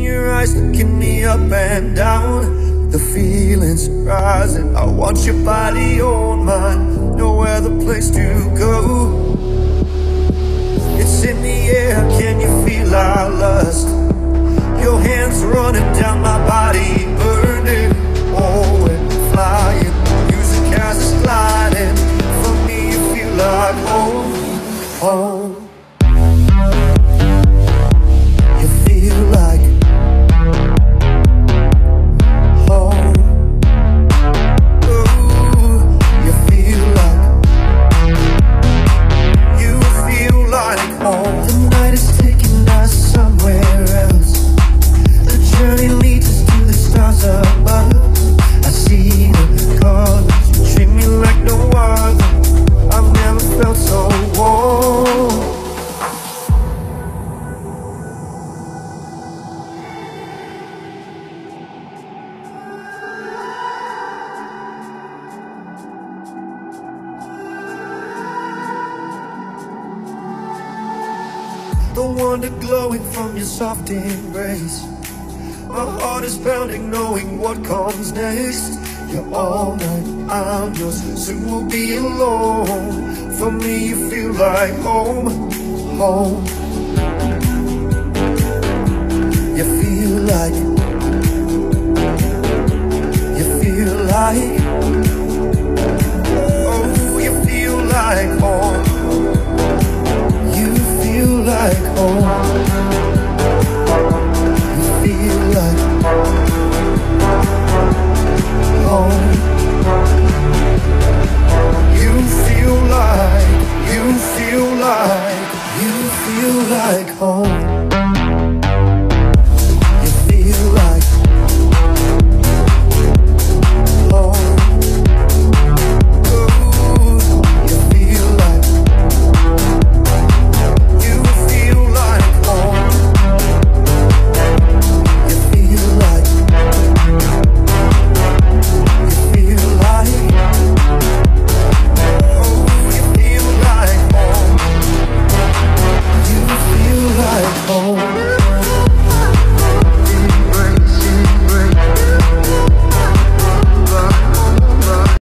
your eyes, looking me up and down. The feelings rising. I want your body on mine. No other place to go. It's in the air, can you feel our lust? Your hands running down my body, burning. Oh, and flying. Music as it's gliding. For me, you feel like home, home. The wonder glowing from your soft embrace. My heart is pounding knowing what comes next. You're all that I'm yours, soon we'll be alone. For me you feel like home, home. You feel like like home. You feel like home. You feel like, you feel like, you feel like home.